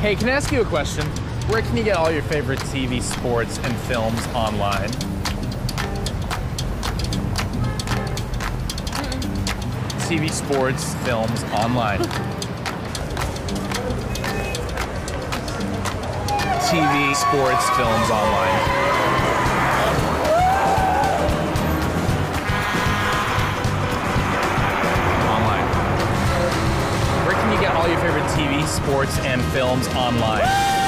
Hey, can I ask you a question? Where can you get all your favorite TV, sports, and films online? TV, sports, films online. TV, sports, films online. TV, sports, and films online?